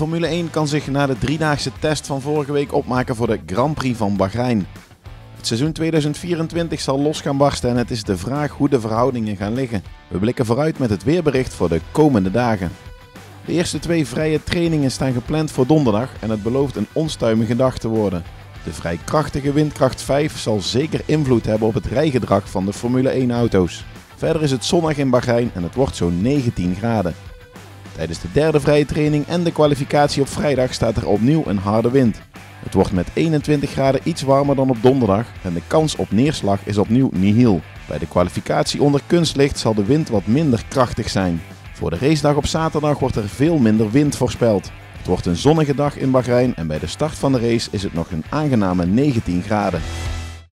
Formule 1 kan zich na de driedaagse test van vorige week opmaken voor de Grand Prix van Bahrein. Het seizoen 2024 zal los gaan barsten en het is de vraag hoe de verhoudingen gaan liggen. We blikken vooruit met het weerbericht voor de komende dagen. De eerste twee vrije trainingen staan gepland voor donderdag en het belooft een onstuimige dag te worden. De vrij krachtige windkracht 5 zal zeker invloed hebben op het rijgedrag van de Formule 1 auto's. Verder is het zonnig in Bahrein en het wordt zo'n 19 graden. Tijdens de derde vrije training en de kwalificatie op vrijdag staat er opnieuw een harde wind. Het wordt met 21 graden iets warmer dan op donderdag en de kans op neerslag is opnieuw nihil. Bij de kwalificatie onder kunstlicht zal de wind wat minder krachtig zijn. Voor de racedag op zaterdag wordt er veel minder wind voorspeld. Het wordt een zonnige dag in Bahrein en bij de start van de race is het nog een aangename 19 graden.